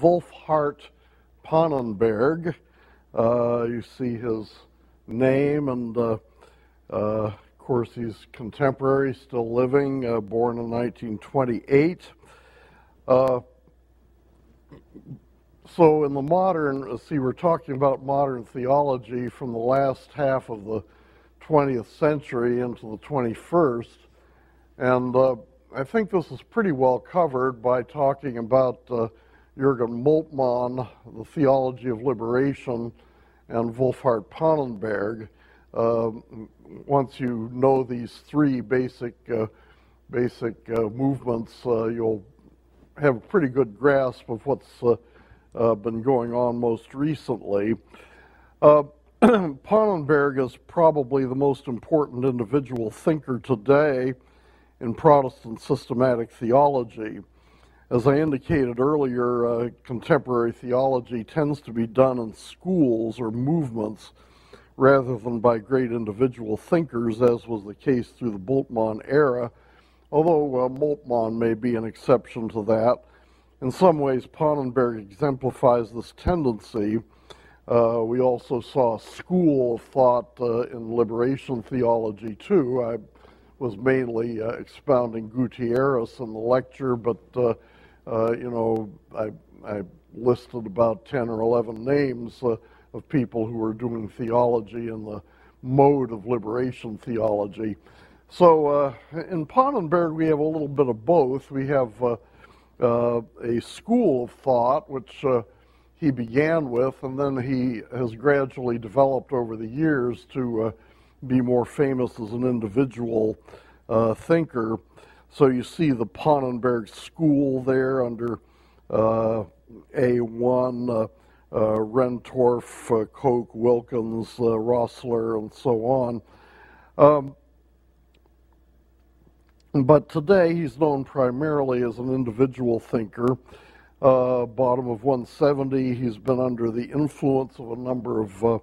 Wolfhart Pannenberg. Uh, you see his name, and uh, uh, of course, he's contemporary, still living, uh, born in 1928. Uh, so, in the modern, see, we're talking about modern theology from the last half of the 20th century into the 21st. And uh, I think this is pretty well covered by talking about uh, Jürgen Moltmann, the theology of liberation, and Wolfhart Pannenberg. Uh, once you know these three basic uh, basic uh, movements, uh, you'll have a pretty good grasp of what's uh, been going on most recently. Uh, Pannenberg is probably the most important individual thinker today in Protestant systematic theology. As I indicated earlier, uh, contemporary theology tends to be done in schools or movements rather than by great individual thinkers, as was the case through the Bultmann era, although uh, Moltmann may be an exception to that. In some ways, Pannenberg exemplifies this tendency. Uh, we also saw a school of thought uh, in liberation theology, too. I was mainly uh, expounding Gutierrez in the lecture, but, uh, uh, you know, I, I, listed about 10 or 11 names uh, of people who were doing theology in the mode of liberation theology. So in Pannenberg, we have a little bit of both. We have uh, a school of thought, which uh, he began with, and then he has gradually developed over the years to uh, be more famous as an individual uh, thinker. So you see the Pannenberg School there under uh, A1, uh, Rendtorff, Koch, Wilckens, Rossler, and so on. Um, but today he's known primarily as an individual thinker. Uh, bottom of 170, he's been under the influence of a number of uh,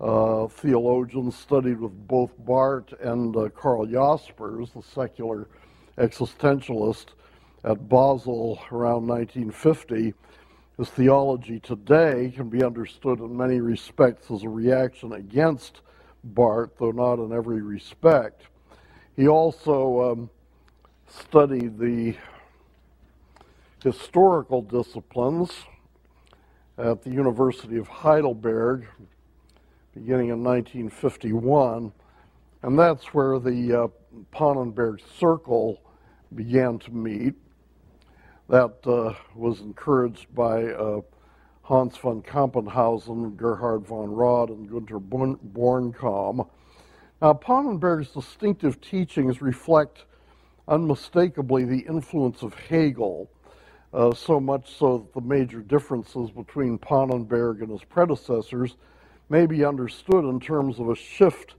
uh, theologians, studied with both Barth and uh, Karl Jaspers, the secular existentialist, at Basel around 1950. His theology today can be understood in many respects as a reaction against Barth, though not in every respect. He also um, studied the historical disciplines at the University of Heidelberg beginning in 1951, and that's where the uh, Pannenberg Circle began to meet. That uh, was encouraged by uh, Hans von Campenhausen, Gerhard von Rad, and Gunther Bornkamm. Now, Pannenberg's distinctive teachings reflect unmistakably the influence of Hegel, uh, so much so that the major differences between Pannenberg and his predecessors may be understood in terms of a shift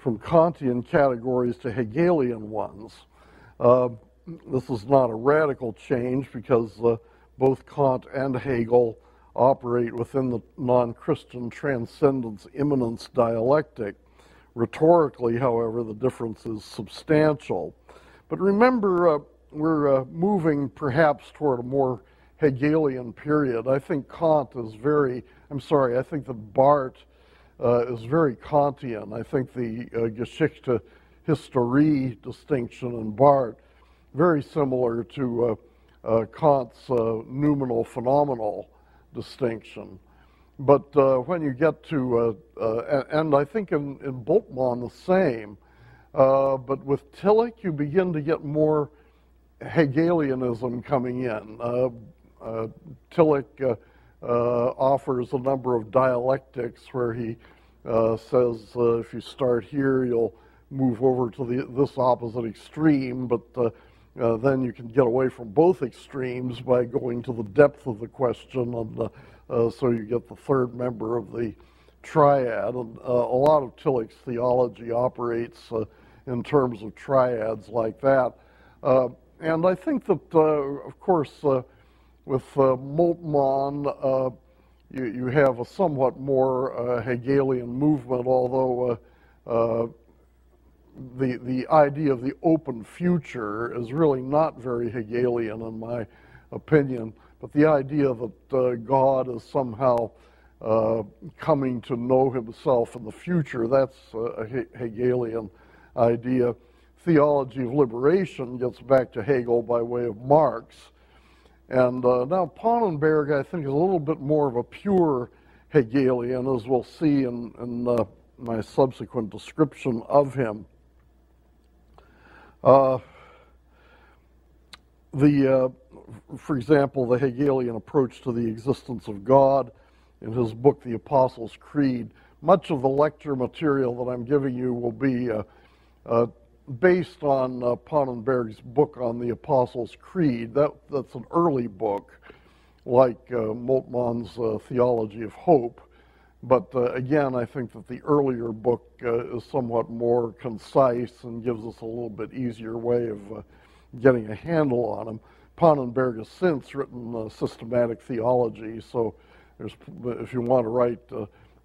from Kantian categories to Hegelian ones. Uh, this is not a radical change because uh, both Kant and Hegel operate within the non Christian transcendence immanence dialectic. Rhetorically, however, the difference is substantial. But remember, uh, we're uh, moving perhaps toward a more Hegelian period. I think Kant is very, I'm sorry, I think that Barth uh, is very Kantian. I think the uh, Geschichte Historie distinction in Barth, very similar to uh, uh Kant's uh, noumenal phenomenal distinction. But uh, when you get to, and I think in, in Bultmann the same, but with Tillich, you begin to get more Hegelianism coming in. Tillich offers a number of dialectics where he says if you start here, you'll move over to the, this opposite extreme, but uh, then you can get away from both extremes by going to the depth of the question, and uh, so you get the third member of the triad. And a lot of Tillich's theology operates in terms of triads like that. Uh, and I think that, uh, of course, uh, with uh, Moltmann, uh, you, you have a somewhat more uh, Hegelian movement, although the, the idea of the open future is really not very Hegelian, in my opinion. but the idea that uh, God is somehow uh, coming to know himself in the future, that's a Hegelian idea. Theology of liberation gets back to Hegel by way of Marx. And uh, now Pannenberg, I think, is a little bit more of a pure Hegelian, as we'll see in, in uh, my subsequent description of him. Uh, the, uh, for example, the Hegelian approach to the existence of God in his book, The Apostles' Creed. Much of the lecture material that I'm giving you will be uh, uh, based on uh, book on the Apostles' Creed. That, that's an early book, like uh, Moltmann's uh, Theology of Hope. But uh, again, I think that the earlier book uh, is somewhat more concise and gives us a little bit easier way of uh, getting a handle on them. Pannenberg has since written systematic theology, so there's, if you want to write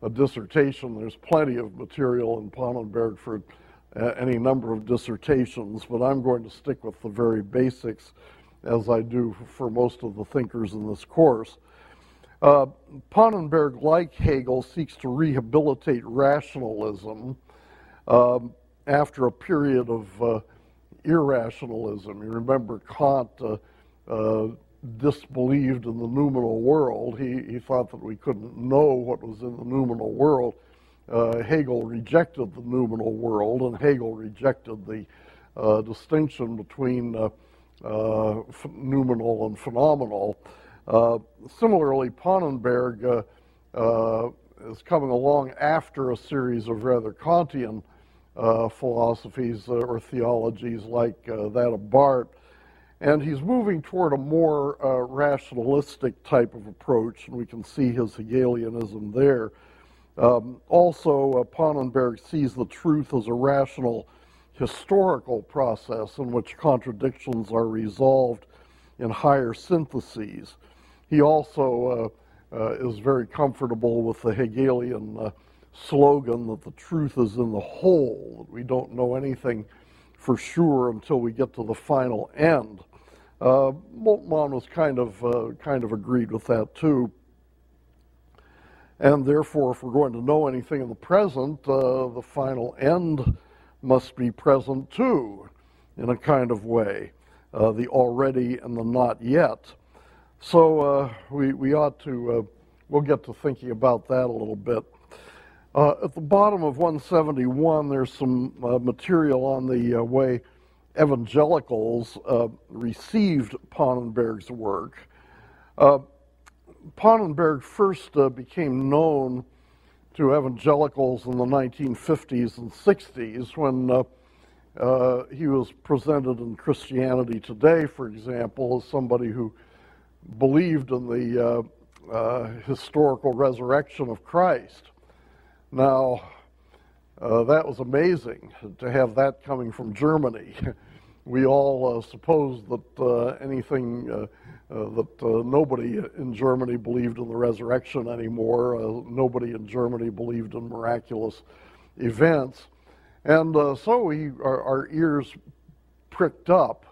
a dissertation, there's plenty of material in Pannenberg for any number of dissertations, but I'm going to stick with the very basics as I do for most of the thinkers in this course. Uh, Pannenberg, like Hegel, seeks to rehabilitate rationalism um, after a period of uh, irrationalism. You remember Kant uh, uh, disbelieved in the noumenal world. He, he thought that we couldn't know what was in the noumenal world. Uh, Hegel rejected the noumenal world, and Hegel rejected the uh, distinction between uh, noumenal and phenomenal. Uh, similarly, Pannenberg uh, uh, is coming along after a series of rather Kantian philosophies or theologies like that of Barth. And he's moving toward a more uh, rationalistic type of approach, and we can see his Hegelianism there. Um, also, uh, Pannenberg sees the truth as a rational historical process in which contradictions are resolved in higher syntheses. He also uh, uh, is very comfortable with the Hegelian uh, slogan that the truth is in the whole, that we don't know anything for sure until we get to the final end. Uh, Moltmann was kind of uh, kind of agreed with that too. And therefore, if we're going to know anything in the present, uh, the final end must be present too, in a kind of way, uh, the already and the not yet. So uh, we, we ought to, uh, we'll get to thinking about that a little bit. Uh, at the bottom of 171, there's some uh, material on the way evangelicals received Pannenberg's work. Pannenberg first became known to evangelicals in the 1950s and 60s when uh, he was presented in Christianity Today, for example, as somebody who believed in the uh, uh, historical resurrection of Christ. Now, uh, that was amazing to have that coming from Germany. we all uh, supposed that uh, anything uh, that nobody in Germany believed in the resurrection anymore. nobody in Germany believed in miraculous events. And so we, our, our ears pricked up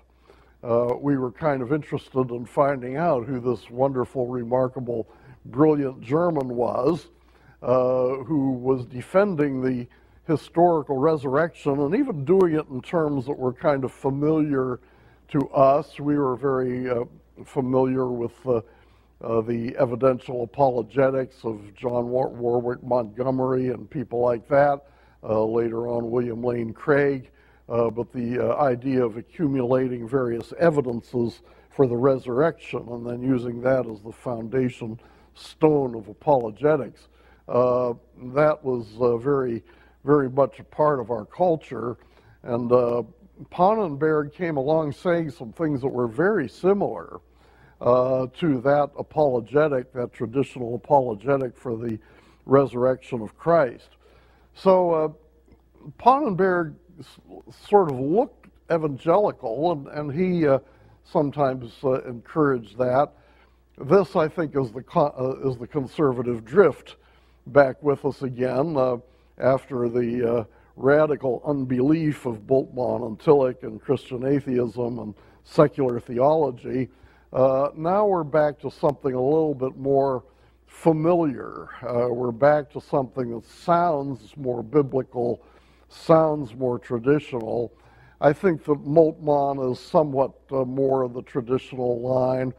uh, we were kind of interested in finding out who this wonderful, remarkable, brilliant German was, uh, who was defending the historical resurrection and even doing it in terms that were kind of familiar to us. We were very uh, familiar with uh, the evidential apologetics of John War- Warwick Montgomery and people like that. Uh, later on, William Lane Craig. Uh, but the uh, idea of accumulating various evidences for the resurrection and then using that as the foundation stone of apologetics. That was very, very much a part of our culture. And Pannenberg came along saying some things that were very similar uh, to that apologetic, that traditional apologetic for the resurrection of Christ. So Pannenberg sort of looked evangelical, and, and he uh, sometimes uh, encouraged that. This, I think, is the uh, is the conservative drift back with us again uh, after the uh, radical unbelief of Bultmann and Tillich and Christian atheism and secular theology. Uh, now we're back to something a little bit more familiar. Uh, we're back to something that sounds more biblical, sounds more traditional. I think that Moltmann is somewhat uh, more of the traditional line.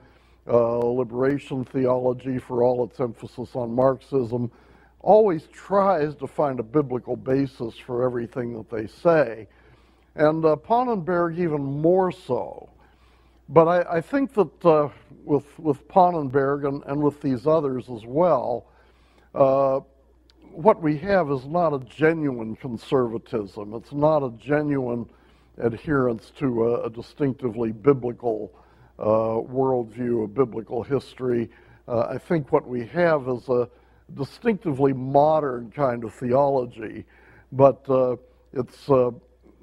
Uh, liberation theology, for all its emphasis on Marxism, always tries to find a biblical basis for everything that they say. And uh, even more so. But I, I think that uh, with, with Pannenberg and, and with these others as well, uh, what we have is not a genuine conservatism. It's not a genuine adherence to a, a distinctively biblical uh, worldview, a biblical history. Uh, I think what we have is a distinctively modern kind of theology, but uh, it's uh,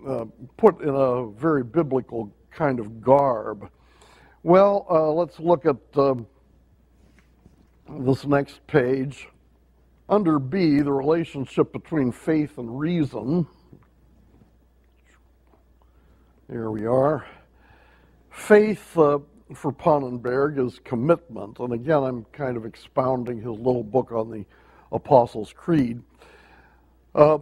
uh, put in a very biblical kind of garb. Well, uh, let's look at um, this next page. Under B, the relationship between faith and reason. Here we are. Faith uh, for Pannenberg is commitment. And again, I'm kind of expounding his little book on the Apostles' Creed. Uh,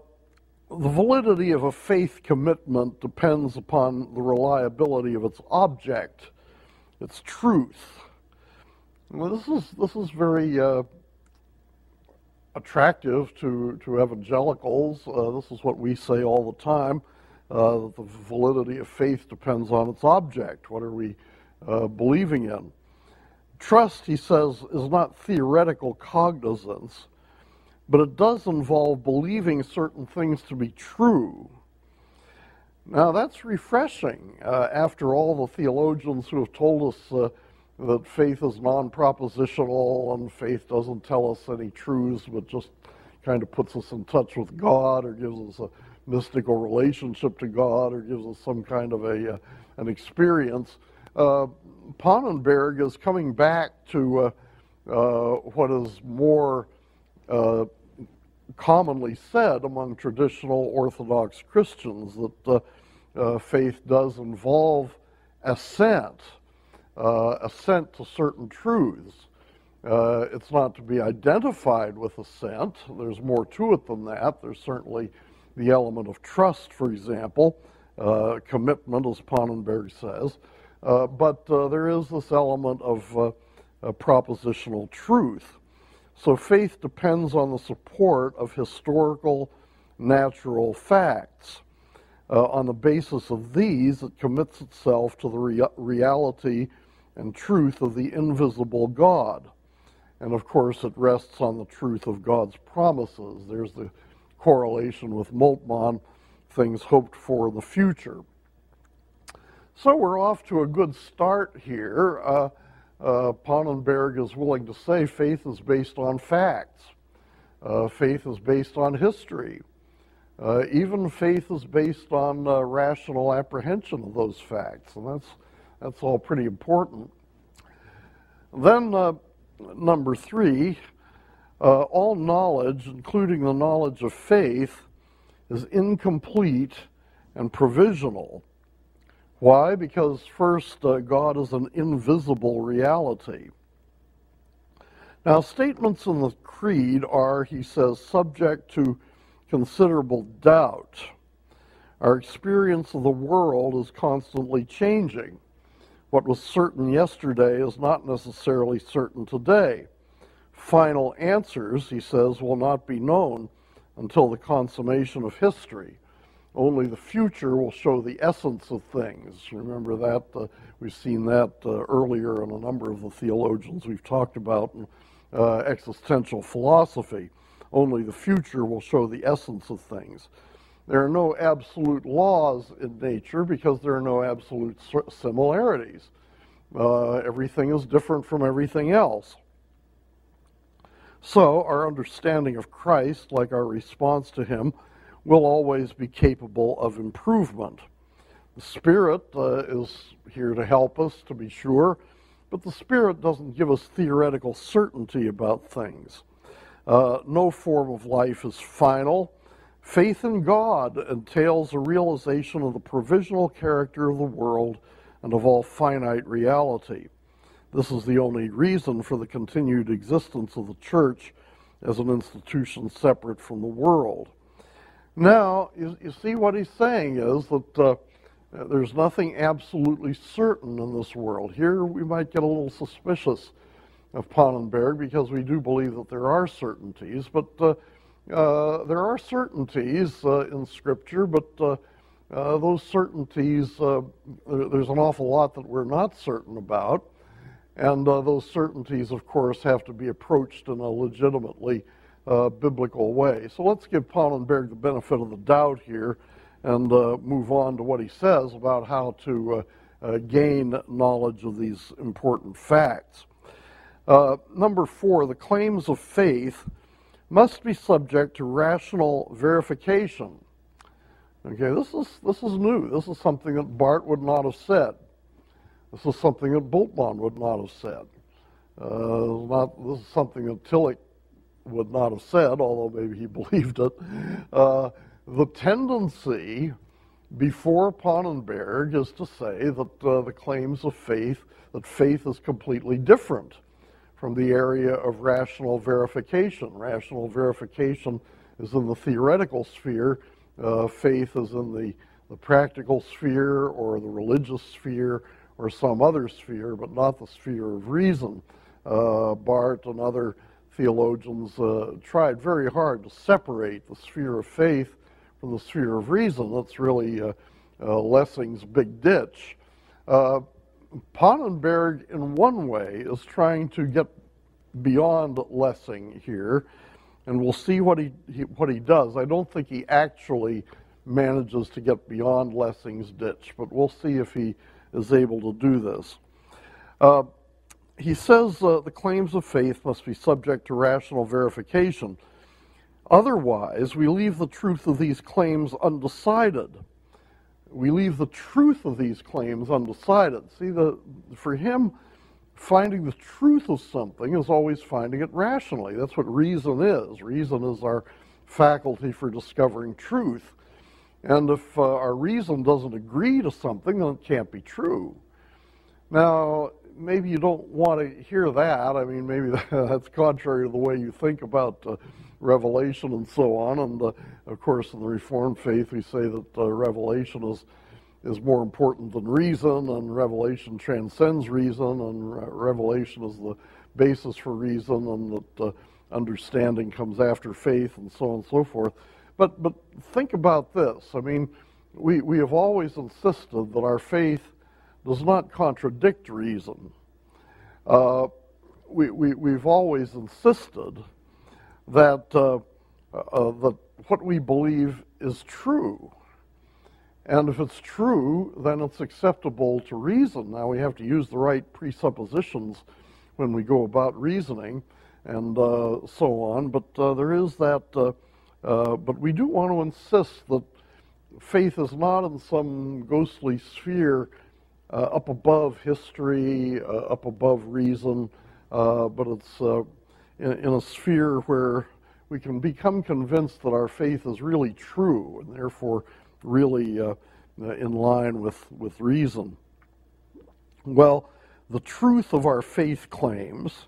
the validity of a faith commitment depends upon the reliability of its object, its truth. This is this is very uh, attractive to to evangelicals. Uh, this is what we say all the time. Uh, the validity of faith depends on its object. What are we uh, believing in? Trust, he says, is not theoretical cognizance but it does involve believing certain things to be true. Now, that's refreshing uh, after all the theologians who have told us uh, that faith is non propositional and faith doesn't tell us any truths, but just kind of puts us in touch with God or gives us a mystical relationship to God or gives us some kind of a, uh, an experience. Uh, Pannenberg is coming back to uh, uh, what is more uh, commonly said among traditional Orthodox Christians that faith does involve assent, assent to certain truths. Uh, it's not to be identified with assent. There's more to it than that. There's certainly the element of trust, for example, uh, commitment, as Pannenberg says. Uh, but there is this element of propositional truth. So faith depends on the support of historical, natural facts. Uh, on the basis of these, it commits itself to the rea- reality and truth of the invisible God. And of course, it rests on the truth of God's promises. There's the correlation with Moltmann, things hoped for in the future. So we're off to a good start here. Uh, uh, Pannenberg is willing to say faith is based on facts. Uh, faith is based on history. Uh, even faith is based on uh, rational apprehension of those facts, and that's that's all pretty important. Then uh, number three, uh, all knowledge, including the knowledge of faith, is incomplete and provisional. Why? Because first, uh, God is an invisible reality. Now, statements in the Creed are, he says, subject to considerable doubt. Our experience of the world is constantly changing. What was certain yesterday is not necessarily certain today. Final answers, he says, will not be known until the consummation of history. Only the future will show the essence of things. Remember that? Uh, we've seen that uh, earlier in a number of the theologians we've talked about in uh, existential philosophy. Only the future will show the essence of things. There are no absolute laws in nature because there are no absolute similarities. Uh, everything is different from everything else. So, our understanding of Christ, like our response to Him, will always be capable of improvement. The Spirit uh, is here to help us, to be sure, but the Spirit doesn't give us theoretical certainty about things. Uh, no form of life is final. Faith in God entails a realization of the provisional character of the world and of all finite reality. this is the only reason for the continued existence of the church as an institution separate from the world. Now, you, you see what he's saying is that uh, there's nothing absolutely certain in this world. Here we might get a little suspicious of Pannenberg because we do believe that there are certainties, but uh, uh, there are certainties uh, in Scripture, but uh, uh, those certainties, there's an awful lot that we're not certain about. And those certainties, of course, have to be approached in a legitimately biblical way. So let's give Pannenberg the benefit of the doubt here and move on to what he says about how to gain knowledge of these important facts. Uh, number four, the claims of faith must be subject to rational verification. Okay, this is, this is new. This is something that Barth would not have said. This is something that Bultmann would not have said. Uh, not, this is something that Tillich would not have said, although maybe he believed it. Uh, the tendency before Pannenberg is to say that uh, the claims of faith, that faith is completely different from the area of rational verification. Rational verification is in the theoretical sphere, uh, faith is in the, the practical sphere or the religious sphere or some other sphere, but not the sphere of reason. Uh, Barth and other theologians uh, tried very hard to separate the sphere of faith from the sphere of reason. That's really uh, uh, Lessing's big ditch. Uh, Pannenberg, in one way, is trying to get beyond Lessing here, and we'll see what he, he, what he does. I don't think he actually manages to get beyond Lessing's ditch, but we'll see if he is able to do this. He says uh, the claims of faith must be subject to rational verification. Otherwise, we leave the truth of these claims undecided we leave the truth of these claims undecided. See, the, for him, finding the truth of something is always finding it rationally. That's what reason is. Reason is our faculty for discovering truth. And if uh, our reason doesn't agree to something, then it can't be true. Now, maybe you don't want to hear that. I mean, maybe that's contrary to the way you think about uh, revelation and so on. And uh, of course, in the Reformed faith, we say that uh, revelation is is more important than reason, and revelation transcends reason, and re- revelation is the basis for reason, and that uh, understanding comes after faith, and so on and so forth. But but think about this. I mean, we we have always insisted that our faith does not contradict reason. Uh, we, we, we've always insisted that, uh, uh, that what we believe is true. And if it's true, then it's acceptable to reason. Now, we have to use the right presuppositions when we go about reasoning and uh, so on, but uh, there is that. Uh, uh, but we do want to insist that faith is not in some ghostly sphere Uh, up above history, uh, up above reason, uh, but it's in, in a sphere where we can become convinced that our faith is really true and therefore really uh, in line with, with reason. Well, the truth of our faith claims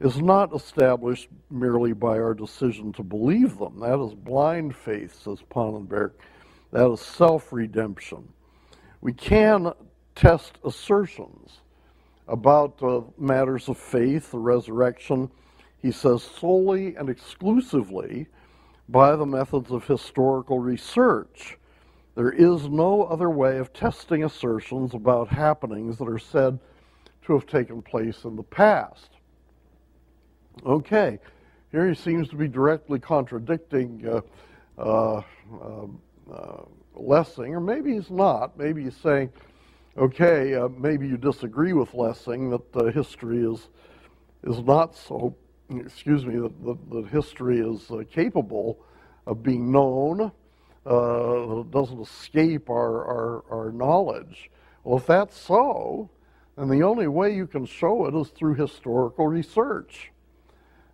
is not established merely by our decision to believe them. That is blind faith, says Pannenberg. That is self redemption. We can test assertions about uh, matters of faith, the resurrection, he says solely and exclusively by the methods of historical research. There is no other way of testing assertions about happenings that are said to have taken place in the past. Okay, here he seems to be directly contradicting uh, uh, uh, Lessing, or maybe he's not. Maybe he's saying, okay, uh, maybe you disagree with Lessing that history is is not so excuse me, that, that, that history is uh, capable of being known, uh, that it doesn't escape our, our, our knowledge. Well, if that's so, then the only way you can show it is through historical research.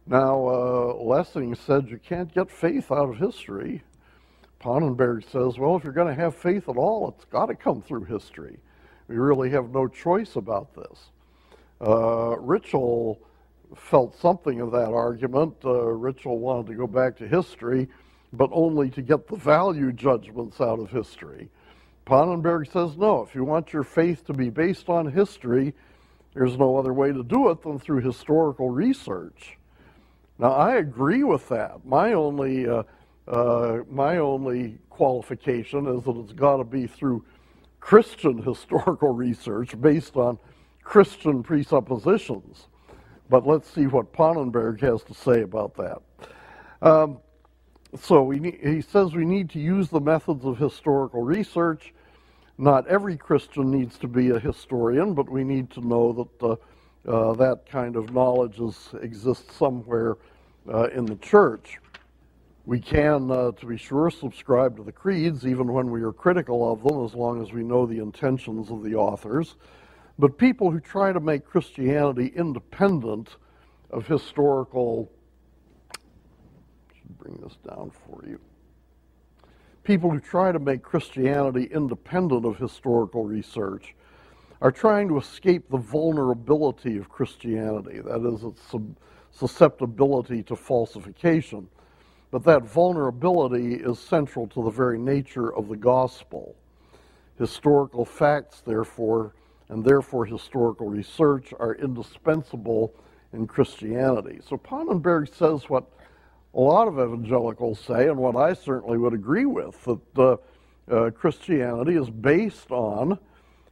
Now, uh, Lessing said you can't get faith out of history. Pannenberg says, well, if you're going to have faith at all, it's got to come through history. We really have no choice about this. Uh, Ritschl felt something of that argument. Uh, Ritschl wanted to go back to history, but only to get the value judgments out of history. Pannenberg says no, if you want your faith to be based on history, there's no other way to do it than through historical research. Now, I agree with that. My only, uh, uh, my only qualification is that it's got to be through Christian historical research based on Christian presuppositions. But let's see what Pannenberg has to say about that. Um, so need, he says we need to use the methods of historical research. Not every Christian needs to be a historian, but we need to know that uh, uh, that kind of knowledge is, exists somewhere uh, in the church. We can, uh, to be sure, subscribe to the creeds even when we are critical of them, as long as we know the intentions of the authors. But people who try to make Christianity independent of historical, should bring this down for you. People who try to make Christianity independent of historical research are trying to escape the vulnerability of Christianity, that is, its susceptibility to falsification. But that vulnerability is central to the very nature of the gospel. Historical facts, therefore, and therefore historical research are indispensable in Christianity. So Pannenberg says what a lot of evangelicals say, and what I certainly would agree with, that uh, uh, Christianity is based on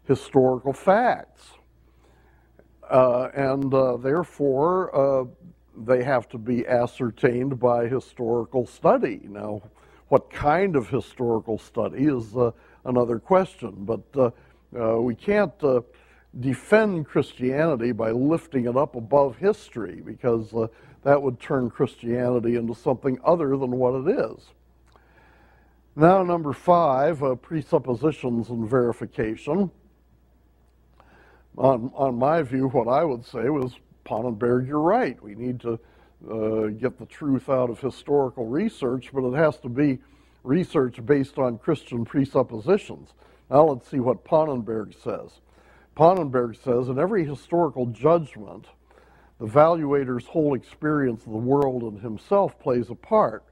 historical facts. Uh, and uh, therefore, uh, they have to be ascertained by historical study. Now, what kind of historical study is uh, another question, but uh, we can't uh, defend Christianity by lifting it up above history because uh, that would turn Christianity into something other than what it is. Now, number five, uh, presuppositions and verification. On, on my view, what I would say was, Pannenberg, you're right. We need to uh, get the truth out of historical research, but it has to be research based on Christian presuppositions. Now let's see what Pannenberg says. Pannenberg says in every historical judgment, the valuator's whole experience of the world and himself plays a part.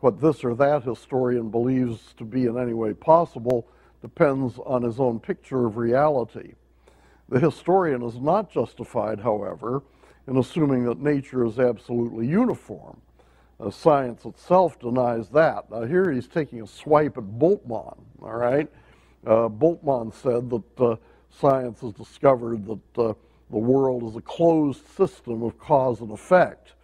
What this or that historian believes to be in any way possible depends on his own picture of reality. The historian is not justified, however, in assuming that nature is absolutely uniform. Uh, science itself denies that. Now, here he's taking a swipe at Bultmann, all right? Uh, Bultmann said that uh, science has discovered that uh, the world is a closed system of cause and effect,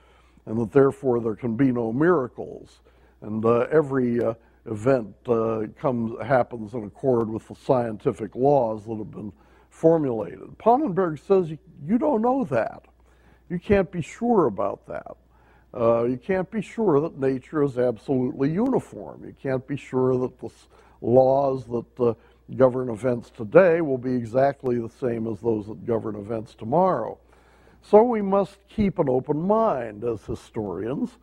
and that therefore there can be no miracles. And uh, every uh, event uh, comes happens in accord with the scientific laws that have been formulated. Pannenberg says you, don't know that. You can't be sure about that. Uh, you can't be sure that nature is absolutely uniform. You can't be sure that the laws that uh, govern events today will be exactly the same as those that govern events tomorrow. So we must keep an open mind as historians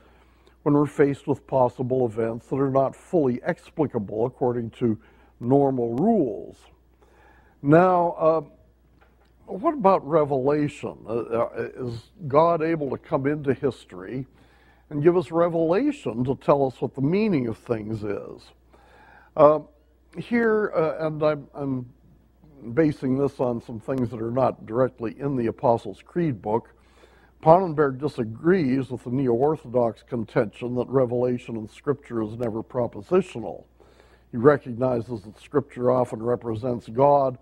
when we're faced with possible events that are not fully explicable according to normal rules. Now, uh, what about revelation? Uh, uh is God able to come into history and give us revelation to tell us what the meaning of things is? Uh, here, uh, and I'm, I'm, basing this on some things that are not directly in the Apostles' Creed book, Pannenberg disagrees with the neo Orthodox contention that revelation in Scripture is never propositional. He recognizes that Scripture often represents God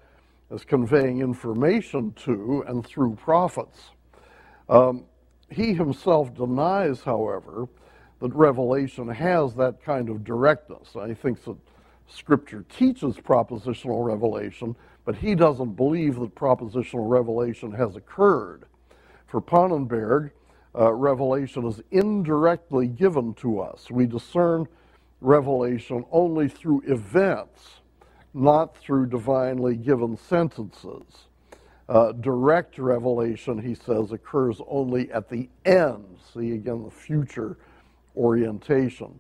as conveying information to and through prophets. Um, he himself denies, however, that revelation has that kind of directness. He thinks that Scripture teaches propositional revelation, but he doesn't believe that propositional revelation has occurred. For Pannenberg, uh, revelation is indirectly given to us. We discern revelation only through events, not through divinely given sentences. Uh, direct revelation, he says, occurs only at the end. See again the future orientation.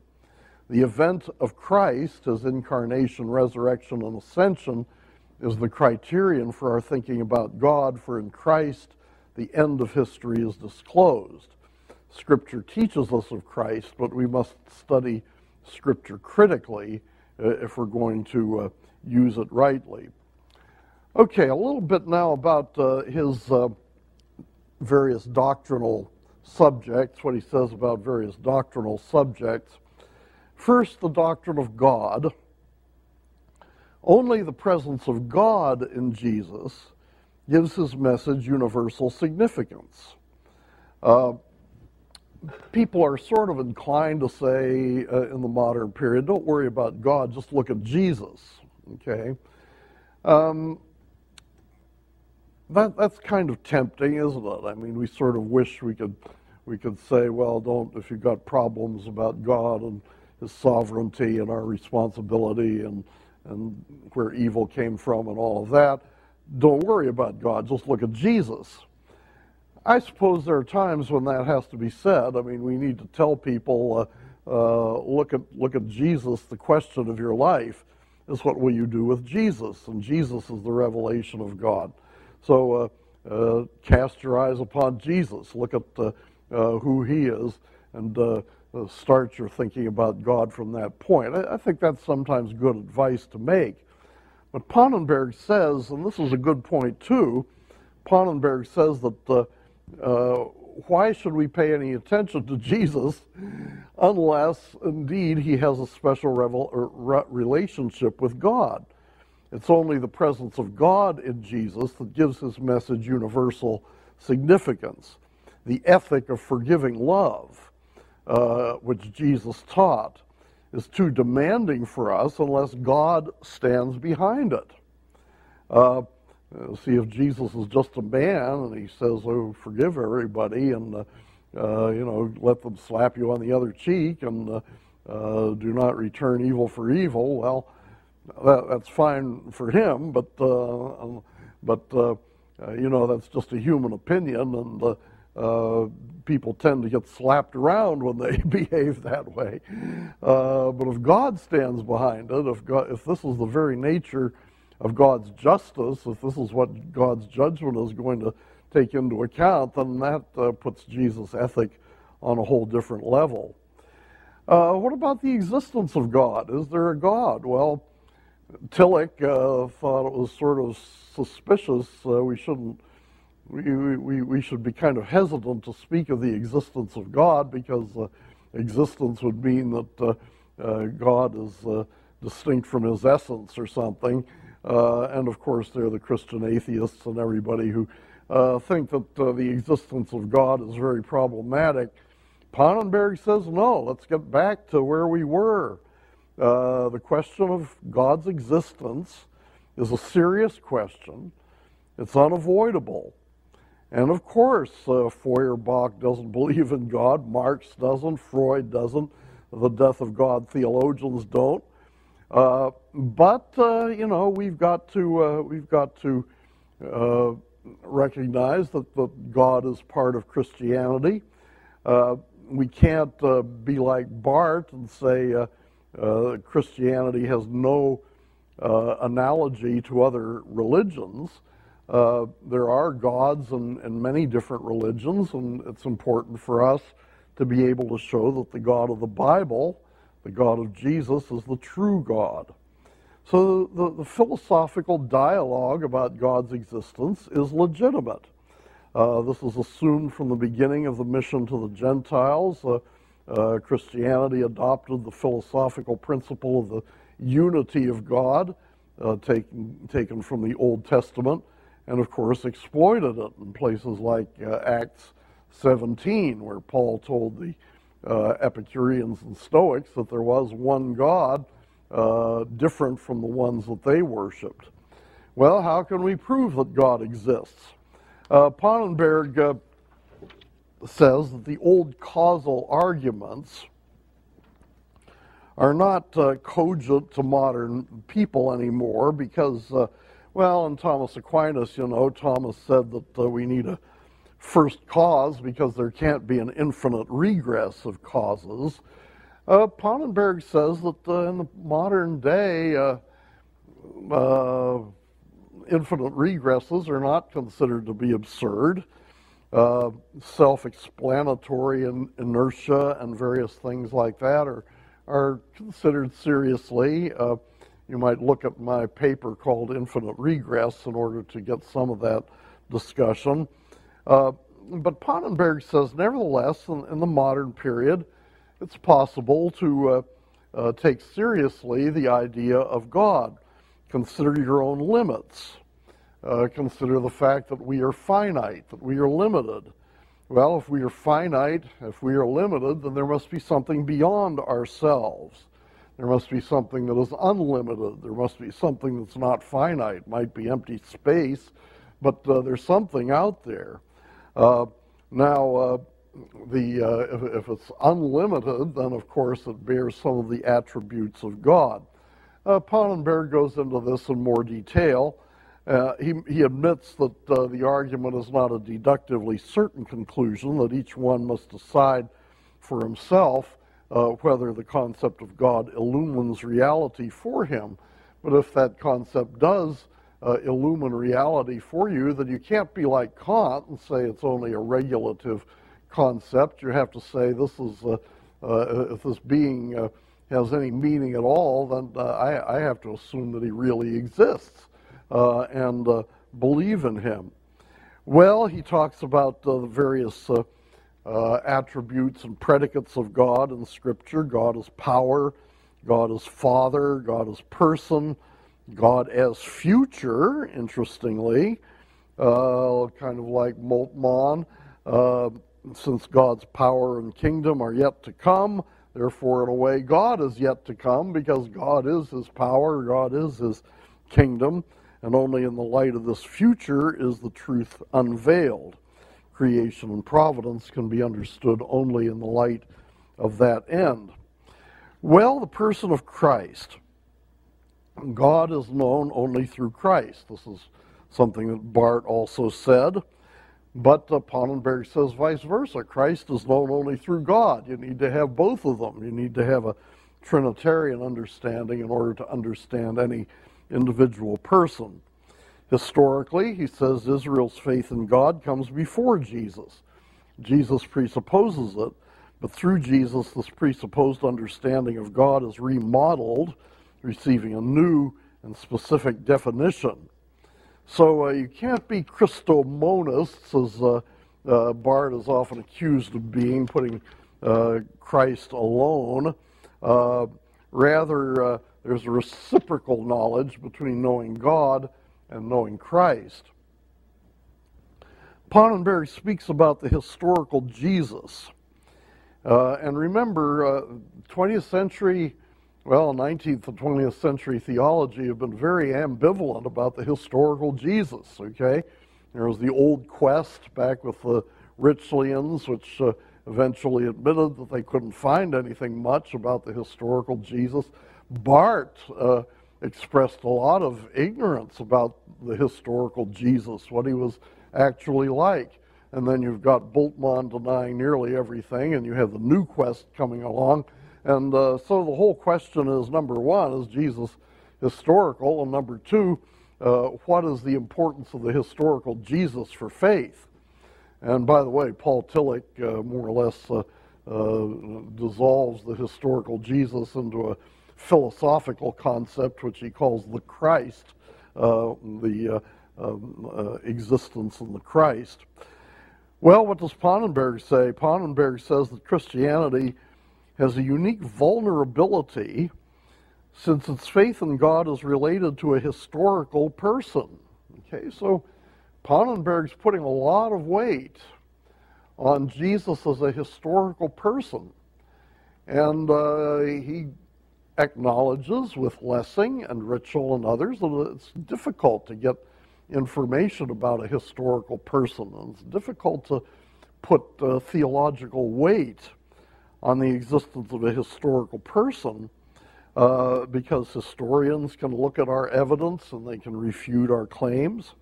The event of Christ, his incarnation, resurrection, and ascension, is the criterion for our thinking about God, for in Christ the end of history is disclosed. Scripture teaches us of Christ, but we must study Scripture critically uh, if we're going to uh, use it rightly. Okay, a little bit now about uh, his uh, various doctrinal subjects, what he says about various doctrinal subjects. First, the doctrine of God. Only the presence of God in Jesus gives his message universal significance. Uh, people are sort of inclined to say uh, in the modern period, don't worry about God, just look at Jesus. Okay? Um, that, that's kind of tempting, isn't it? I mean, we sort of wish we could, we could say, well, don't, if you've got problems about God and his sovereignty and our responsibility and, and where evil came from and all of that, don't worry about God, just look at Jesus. I suppose there are times when that has to be said. I mean, we need to tell people, uh, uh, look at look at Jesus. The question of your life is what will you do with Jesus, and Jesus is the revelation of God. So uh, uh cast your eyes upon Jesus. Look at uh, uh, who He is, and start your thinking about God from that point. I, I think that's sometimes good advice to make. But Pannenberg says, and this is a good point too. Pannenberg says that uh, why should we pay any attention to Jesus unless indeed he has a special revel- re- relationship with God? It's only the presence of God in Jesus that gives his message universal significance. The ethic of forgiving love, uh, which Jesus taught, is too demanding for us unless God stands behind it. Uh, uh, see if Jesus is just a man and he says, "Oh, forgive everybody," and uh, uh, you know, let them slap you on the other cheek and uh, uh, do not return evil for evil. Well, that, that's fine for him, but uh, um, but you know, that's just a human opinion, and people tend to get slapped around when they behave that way. but if God stands behind it, if God, if this is the very nature of God's justice, if this is what God's judgment is going to take into account, then that uh, puts Jesus' ethic on a whole different level. Uh, what about the existence of God? Is there a God? Well, Tillich uh, thought it was sort of suspicious. Uh, we shouldn't. We, we, we should be kind of hesitant to speak of the existence of God because uh, existence would mean that uh, God is distinct from his essence or something. Uh, and of course, there are the Christian atheists and everybody who uh, think that uh, the existence of God is very problematic. Pannenberg says, no, let's get back to where we were. Uh, the question of God's existence is a serious question. It's unavoidable. And of course, uh, Feuerbach doesn't believe in God, Marx doesn't, Freud doesn't, the death of God theologians don't. Uh, but uh, you know, we've got to uh, we've got to uh, recognize that, that God is part of Christianity. Uh, we can't be like Barth and say Christianity has no analogy to other religions. there are gods in, in many different religions, and it's important for us to be able to show that the God of the Bible the God of Jesus is the true God. So the, the philosophical dialogue about God's existence is legitimate. Uh, this is assumed from the beginning of the mission to the Gentiles. Uh, uh, Christianity adopted the philosophical principle of the unity of God, uh, taken, taken from the Old Testament, and of course exploited it in places like uh, Acts 17, where Paul told the uh, Epicureans and Stoics that there was one God uh, different from the ones that they worshiped. Well, how can we prove that God exists? Uh, Pannenberg uh, says that the old causal arguments are not uh, cogent to modern people anymore because, uh, well, in Thomas Aquinas, you know, Thomas said that uh, we need a first cause because there can't be an infinite regress of causes. Uh, says that uh, in the modern day, uh, uh, infinite regresses are not considered to be absurd. uh, self explanatory in inertia and various things like that are, are considered seriously. Uh, you might look at my paper called Infinite Regress in order to get some of that discussion. Uh, but Pannenberg says, nevertheless, in, in, the modern period, it's possible to uh, uh, take seriously the idea of God. Consider your own limits. Uh, consider the fact that we are finite, that we are limited. Well, if we are finite, if we are limited, then there must be something beyond ourselves. There must be something that is unlimited. There must be something that's not finite. It might be empty space, but uh, there's something out there. Uh, now, uh, the uh, if, if, it's unlimited, then of course it bears some of the attributes of God. Uh, Pannenberg goes into this in more detail. Uh, he, he admits that uh, the argument is not a deductively certain conclusion, that each one must decide for himself uh, whether the concept of God illumines reality for him. But if that concept does uh, illumine reality for you, then you can't be like Kant and say it's only a regulative concept. You have to say this is, uh, uh, if this being uh, has any meaning at all, then uh, I, I, have to assume that he really exists uh, and believe in him. Well, he talks about the various attributes and predicates of God in Scripture. God is power, God is Father, God is person, God as future, interestingly, uh, kind of like Moltmann. Uh, since God's power and kingdom are yet to come, therefore, in a way, God is yet to come because God is his power, God is his kingdom, and only in the light of this future is the truth unveiled creation and providence can be understood only in the light of that end. Well, the person of Christ. God is known only through Christ. This is something that Barth also said. But uh, Pannenberg says vice versa. Christ is known only through God. You need to have both of them. You need to have a Trinitarian understanding in order to understand any individual person. Historically, he says Israel's faith in God comes before Jesus. Jesus presupposes it, but through Jesus, this presupposed understanding of God is remodeled, receiving a new and specific definition. So uh, you can't be Christomonists, as uh, uh, Barth is often accused of being, putting uh, Christ alone. Uh, rather, uh, there's a reciprocal knowledge between knowing God and knowing Christ. Pannenberg speaks about the historical Jesus. And remember, uh, 20th century, well, 19th and 20th century theology have been very ambivalent about the historical Jesus, okay? There was the old quest back with the Ritschlians, which uh, eventually admitted that they couldn't find anything much about the historical Jesus. Barth uh, expressed a lot of ignorance about the historical Jesus, what he was actually like. And then you've got Bultmann denying nearly everything, and you have the new quest coming along. And uh, so the whole question is number one, is Jesus historical? And number two, uh, what is the importance of the historical Jesus for faith? And by the way, Paul Tillich uh, more or less uh, uh, dissolves the historical Jesus into a philosophical concept, which he calls the Christ, uh, the um, existence in the Christ. Well, what does Pannenberg say? Pannenberg says that Christianity has a unique vulnerability since its faith in God is related to a historical person. Okay, so Pannenberg's putting a lot of weight on Jesus as a historical person. And uh, he acknowledges with Lessing and Ritschl and others that it's difficult to get information about a historical person. And it's difficult to put uh, theological weight on the existence of a historical person uh, because historians can look at our evidence and they can refute our claims.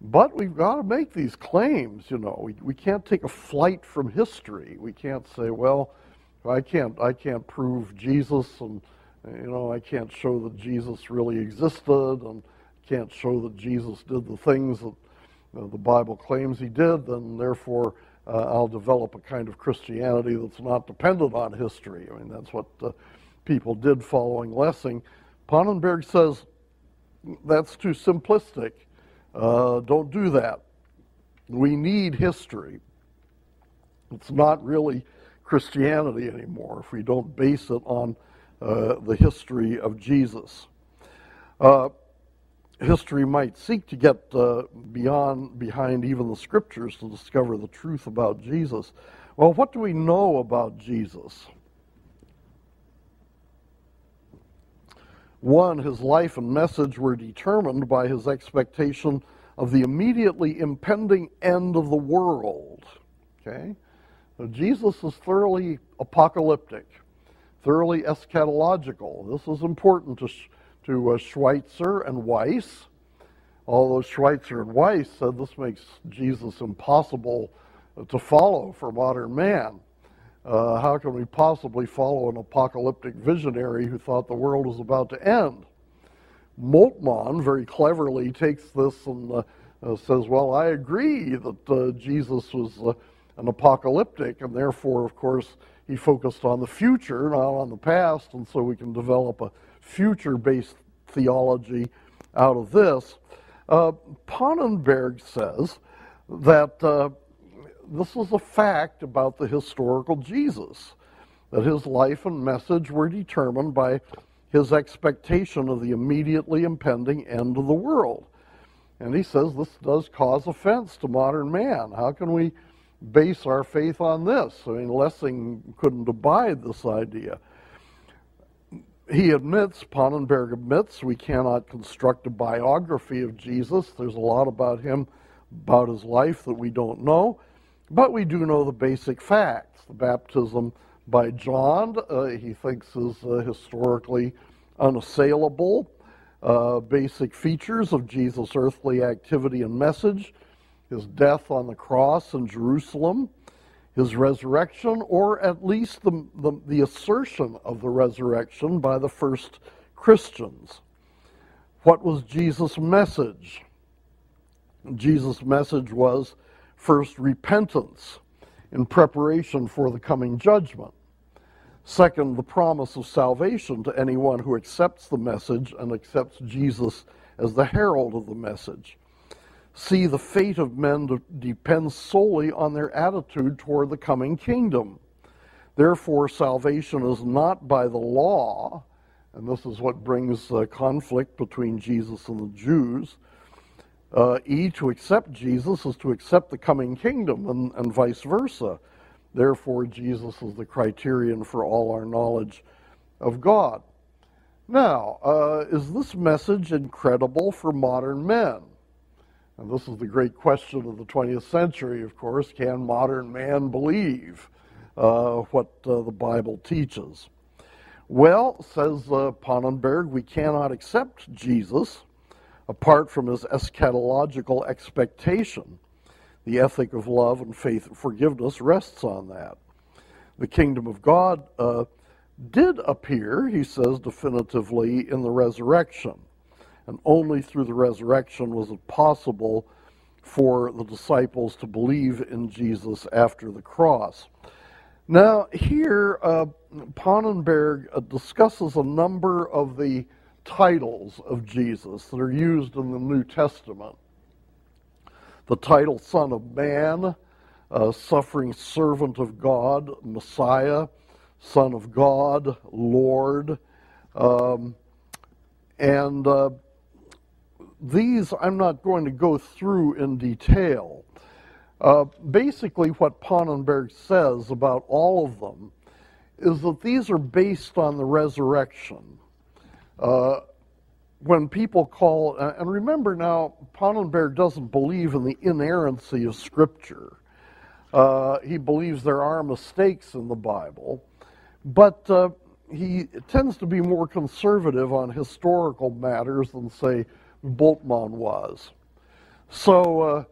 But we've got to make these claims, you know. We, we can't take a flight from history. We can't say, well, I can't I can't prove Jesus and you know I can't show that Jesus really existed and can't show that Jesus did the things that uh, the Bible claims he did, then therefore uh, I'll develop a kind of Christianity that's not dependent on history. I mean, that's what uh, people did following Lessing. Pannenberg says that's too simplistic. Uh, don't do that. We need history. It's not really Christianity anymore if we don't base it on uh, the history of Jesus. History might seek to get uh, beyond behind even the scriptures to discover the truth about Jesus. Well, what do we know about Jesus? One, his life and message were determined by his expectation of the immediately impending end of the world. Okay? So Jesus is thoroughly apocalyptic, thoroughly eschatological. This is important to to uh, Schweitzer and Weiss. Although Schweitzer and Weiss said this makes Jesus impossible to follow for modern man. Uh, how can we possibly follow an apocalyptic visionary who thought the world was about to end? Moltmann very cleverly takes this and uh, uh, says, Well, I agree that uh, Jesus was uh, an apocalyptic, and therefore, of course, he focused on the future, not on the past, and so we can develop a future based theology out of this. Uh, Pannenberg says that uh, this is a fact about the historical Jesus, that his life and message were determined by his expectation of the immediately impending end of the world. And he says this does cause offense to modern man. How can we base our faith on this? I mean, Lessing couldn't abide this idea he admits, Pannenberg admits, we cannot construct a biography of Jesus. There's a lot about him, about his life that we don't know, but we do know the basic facts. The baptism by John, uh, he thinks, is uh, historically unassailable. Uh, basic features of Jesus' earthly activity and message his death on the cross in Jerusalem, his resurrection, or at least the, the, the, assertion of the resurrection by the first Christians. What was Jesus' message? Jesus' message was first repentance in preparation for the coming judgment. Second, the promise of salvation to anyone who accepts the message and accepts Jesus as the herald of the message. See, the fate of men depends solely on their attitude toward the coming kingdom. Therefore, salvation is not by the law, and this is what brings uh, conflict between Jesus and the Jews. Uh, e, to accept Jesus is to accept the coming kingdom, and, and vice versa. Therefore, Jesus is the criterion for all our knowledge of God. Now, uh, is this message incredible for modern men? And this is the great question of the 20th century, of course. Can modern man believe uh, what uh, the Bible teaches? Well, says uh, Pannenberg, we cannot accept Jesus apart from his eschatological expectation. The ethic of love and faith and forgiveness rests on that. The kingdom of God uh, did appear, he says definitively, in the resurrection and only through the resurrection was it possible for the disciples to believe in Jesus after the cross. Now, here, uh, Pannenberg uh, discusses a number of the titles of Jesus that are used in the New Testament. The title Son of Man, uh, suffering servant of God, Messiah, Son of God, Lord, um, and uh, these I'm not going to go through in detail. Uh, basically, what Pannenberg says about all of them is that these are based on the resurrection. Uh, when people call, and remember now, Pannenberg doesn't believe in the inerrancy of Scripture. Uh, he believes there are mistakes in the Bible, but uh, he tends to be more conservative on historical matters than, say, Bultmann was. So uh,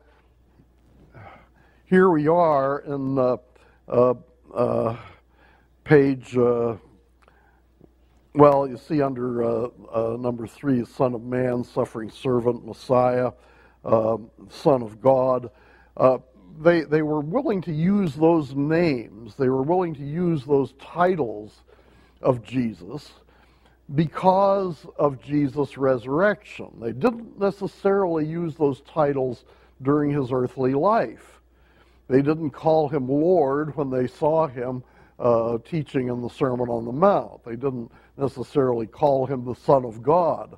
here we are in uh, uh, page, uh, well, you see under uh, number three, Son of Man, Suffering Servant, Messiah. Son of God. They, they were willing to use those names, they were willing to use those titles of Jesus because of Jesus' resurrection. They didn't necessarily use those titles during his earthly life. They didn't call him Lord when they saw him uh, teaching in the Sermon on the Mount. They didn't necessarily call him the Son of God